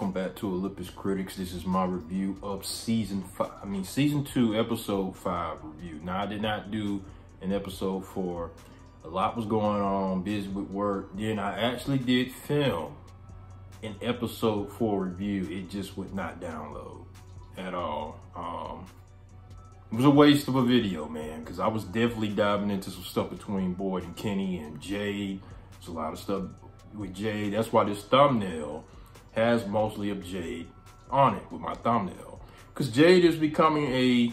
welcome back to Olympus Critics. This is my review of season five. I mean, season two, episode five review. Now, I did not do an episode four. A lot was going on, busy with work. Then I actually did film an episode four review. It just would not download at all. Um, it was a waste of a video, man, because I was definitely diving into some stuff between Boyd and Kenny and Jade. There's a lot of stuff with Jade. That's why this thumbnail has mostly of Jade on it with my thumbnail. Because Jade is becoming a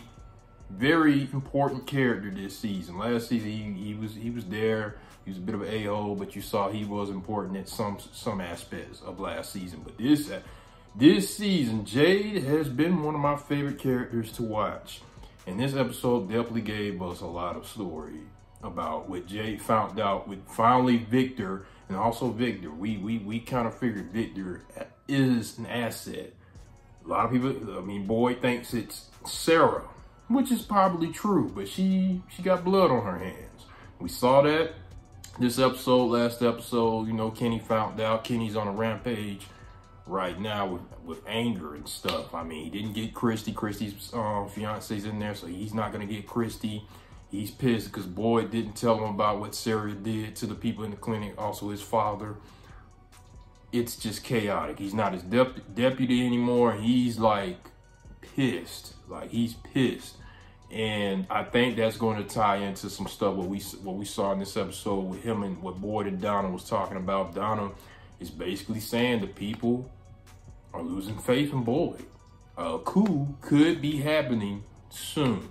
very important character this season. Last season, he, he was he was there. He was a bit of an a-hole, but you saw he was important in some some aspects of last season. But this this season, Jade has been one of my favorite characters to watch. And this episode definitely gave us a lot of story about what Jade found out with finally Victor and also Victor. We we we kind of figured Victor is an asset. A lot of people, I mean, Boyd thinks it's Sarah, which is probably true, but she she got blood on her hands. We saw that this episode, last episode. You know, Kenny found out. Kenny's on a rampage right now with, with anger and stuff. I mean, he didn't get Christy. Christy's um, fiance's in there, so he's not going to get Christy. He's pissed because Boyd didn't tell him about what Sarah did to the people in the clinic, also his father. It's just chaotic. He's not his dep deputy anymore. He's like pissed. Like he's pissed. And I think that's going to tie into some stuff what we what we saw in this episode with him and what Boyd and Donna was talking about. Donna is basically saying the people are losing faith in Boyd. A coup could be happening soon.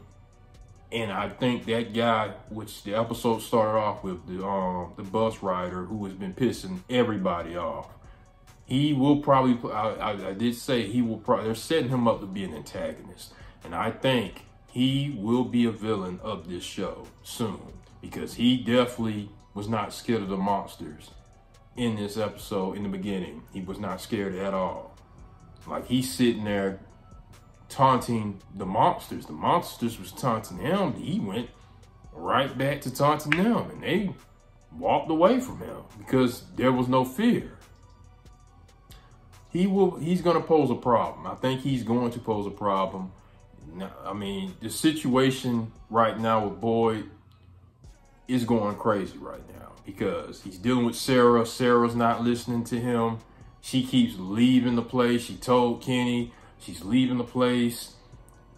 And I think that guy, which the episode started off with, the um, the bus rider who has been pissing everybody off, he will probably. I, I, I did say he will probably. They're setting him up to be an antagonist, and I think he will be a villain of this show soon because he definitely was not scared of the monsters in this episode in the beginning. He was not scared at all. Like he's sitting there taunting the monsters. The monsters was taunting him. He went right back to taunting them and they walked away from him because there was no fear. He will he's gonna pose a problem. I think he's going to pose a problem. I mean, the situation right now with Boyd is going crazy right now because he's dealing with Sarah. Sarah's not listening to him. She keeps leaving the place. She told Kenny She's leaving the place.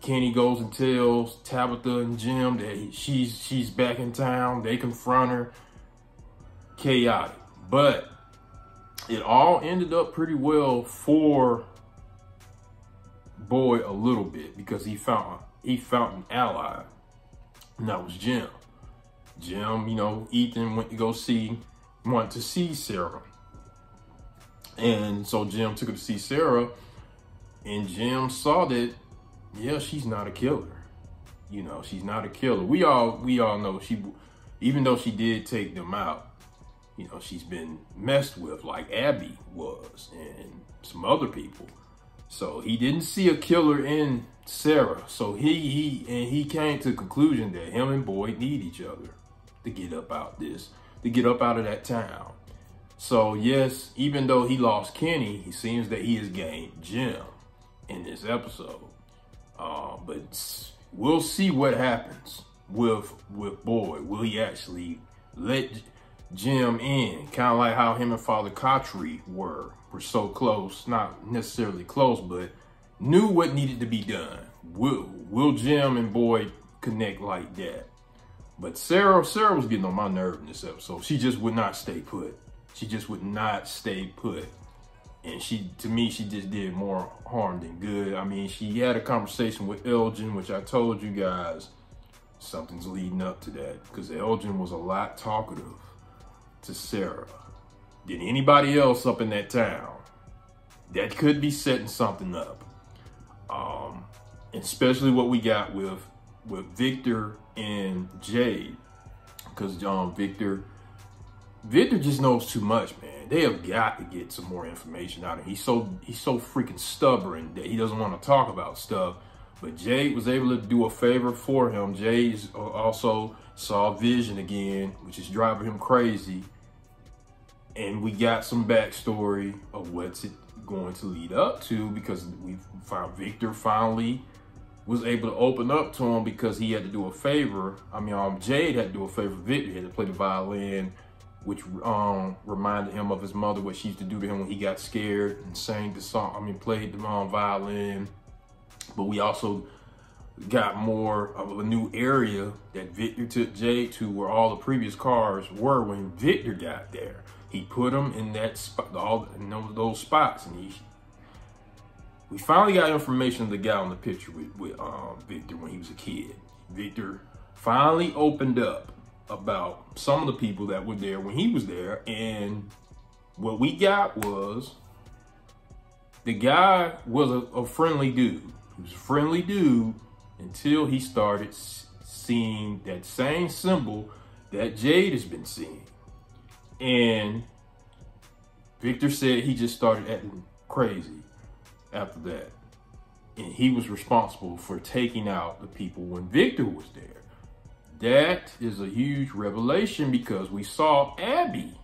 Kenny goes and tells Tabitha and Jim that she's she's back in town. They confront her. Chaotic. But it all ended up pretty well for Boyd a little bit because he found he found an ally. And that was Jim. Jim, you know, Ethan went to go see, went to see Sarah. And so Jim took her to see Sarah and Jim saw that, yeah, she's not a killer. You know, she's not a killer. We all we all know she, even though she did take them out, you know, she's been messed with like Abby was and some other people. So he didn't see a killer in Sarah. So he he and he came to the conclusion that him and Boyd need each other to get up out this, to get up out of that town. So yes, even though he lost Kenny, he seems that he has gained Jim in this episode. Uh, but we'll see what happens with with Boyd. Will he actually let Jim in? Kind of like how him and Father Khatri were. Were so close, not necessarily close, but knew what needed to be done. Will Will Jim and Boyd connect like that? But Sarah, Sarah was getting on my nerve in this episode. She just would not stay put. She just would not stay put and she to me she just did more harm than good. I mean she had a conversation with elgin which i told you guys. Something's leading up to that because elgin was a lot talkative to sarah than anybody else up in that town. That could be setting something up. Um especially what we got with with victor and jade because um victor victor just knows too much man they have got to get some more information out of him. He's so he's so freaking stubborn that he doesn't want to talk about stuff. But Jade was able to do a favor for him. Jade also saw vision again, which is driving him crazy. and we got some backstory of what's it going to lead up to because we found Victor finally was able to open up to him because he had to do a favor. I mean, um, Jade had to do a favor. Victor had to play the violin, which um reminded him of his mother, what she used to do to him when he got scared and sang the song. I mean, played the um, violin. But we also got more of a new area that Victor took Jade to where all the previous cars were when Victor got there. He put them in that spot, all in those spots, and he. We finally got information of the guy on the picture with, with um, Victor when he was a kid. Victor finally opened up about some of the people that were there when he was there, and what we got was the guy was a, a friendly dude. He was a friendly dude until he started seeing that same symbol that Jade has been seeing. And Victor said he just started acting crazy after that. And he was responsible for taking out the people when Victor was there. That is a huge revelation because we saw Abby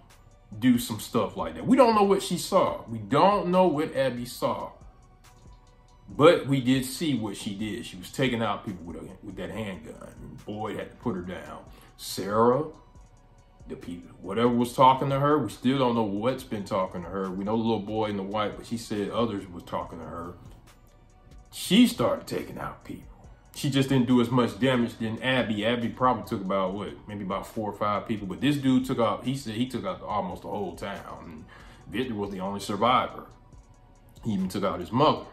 do some stuff like that. We don't know what she saw. We don't know what Abby saw. But we did see what she did. She was taking out people with, a, with that handgun. And Boyd had to put her down. Sarah, the people, whatever was talking to her, we still don't know what's been talking to her. We know the little boy in the white, but she said others was talking to her. She started taking out people. She just didn't do as much damage than Abby. Abby probably took about what, maybe about four or five people. But this dude took out, he said he took out almost the whole town. And Victor was the only survivor. He even took out his mother.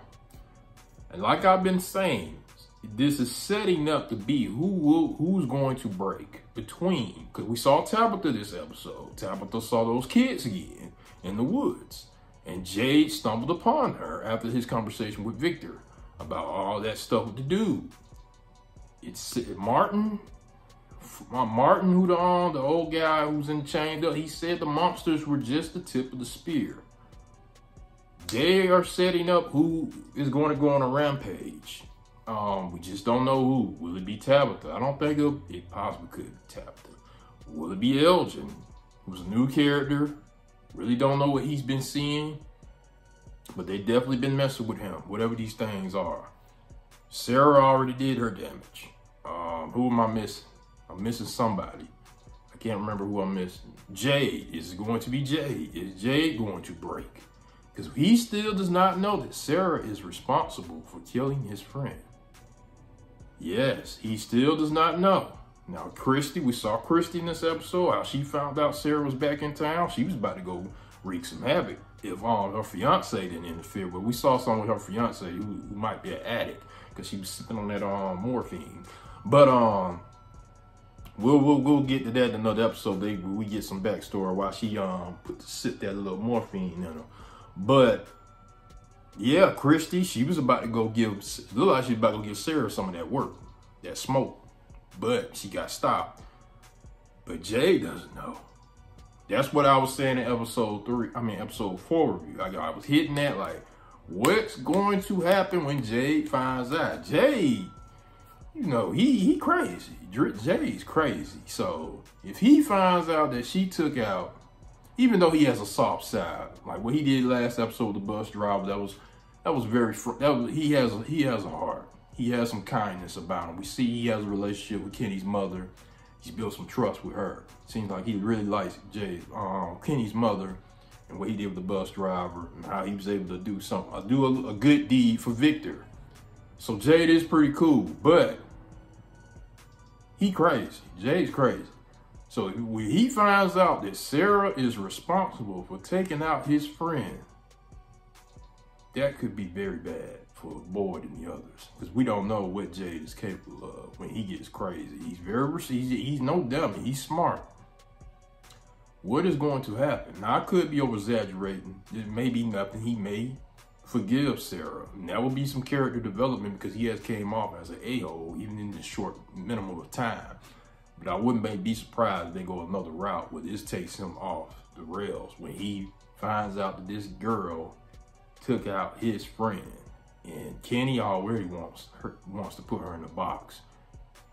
And like I've been saying, this is setting up to be who will who's going to break between because we saw Tabitha this episode. Tabitha saw those kids again in the woods, and Jade stumbled upon her after his conversation with Victor about all that stuff with the dude. It's Martin. Martin, Houdon, the old guy who's in chained up, he said the monsters were just the tip of the spear. They are setting up who is going to go on a rampage. Um, we just don't know who. Will it be Tabitha? I don't think it'll, it possibly could be Tabitha. Will it be Elgin? Who's a new character. Really don't know what he's been seeing. But they definitely been messing with him, whatever these things are. Sarah already did her damage. Um, who am I missing? I'm missing somebody. I can't remember who I'm missing. Jade. Is going to be Jade? Is Jade going to break? Because he still does not know that Sarah is responsible for killing his friend. Yes, he still does not know. Now, Christy, we saw Christy in this episode, how she found out Sarah was back in town. She was about to go wreak some havoc if her fiance didn't interfere. But we saw someone with her fiance who, who might be an addict because she was sipping on that um, morphine. But um, we'll, we'll we'll get to that in another episode. They we get some backstory why she um put to sip that little morphine in her. But yeah, Christy, she was about to go give, look like she was about to give Sarah some of that work, that smoke. But she got stopped. But Jade doesn't know. That's what I was saying in episode three, I mean, episode four review. I, I was hitting that like, what's going to happen when Jade finds out? Jade, you know, he he crazy. Jade's crazy. So if he finds out that she took out even though he has a soft side, like what he did last episode, the bus driver, that was that was very that was, he has he has a heart. He has some kindness about him. We see he has a relationship with Kenny's mother. He's built some trust with her. Seems like he really likes Jay, um, Kenny's mother, and what he did with the bus driver, and how he was able to do something, uh, do a, a good deed for Victor. So Jade is pretty cool, but he crazy. Jade's crazy. So when he finds out that Sarah is responsible for taking out his friend, that could be very bad for Boyd and the others because we don't know what Jade is capable of when he gets crazy. He's very, he's, he's no dummy. He's smart. What is going to happen? Now, I could be over exaggerating. It may be nothing. He may forgive Sarah. And that will be some character development because he has came off as an a-hole even in the short minimum of time. But I wouldn't be surprised if they go another route where this takes him off the rails when he finds out that this girl took out his friend. And Kenny already wants her, wants to put her in the box.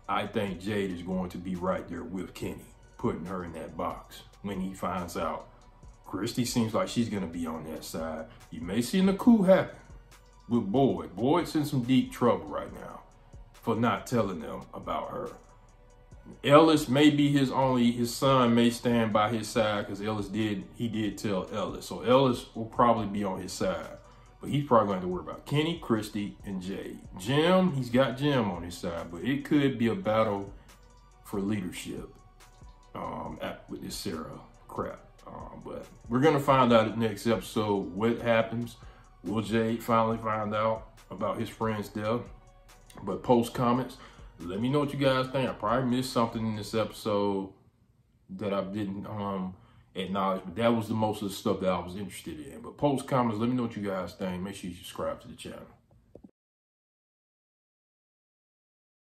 I think Jade is going to be right there with Kenny, putting her in that box when he finds out Christy seems like she's going to be on that side. You may see the coup happen with Boyd. Boyd's in some deep trouble right now for not telling them about her. Ellis may be his only, his son may stand by his side because Ellis did, he did tell Ellis. So Ellis will probably be on his side. But he's probably going to worry about Kenny, Christie, and Jade. Jim, he's got Jim on his side, but it could be a battle for leadership um, at, with this Sarah crap. Um, but we're going to find out in the next episode what happens. Will Jade finally find out about his friend's death? But post comments. Let me know what you guys think. I probably missed something in this episode that I didn't um, acknowledge, but that was the most of the stuff that I was interested in. But post comments, let me know what you guys think. Make sure you subscribe to the channel.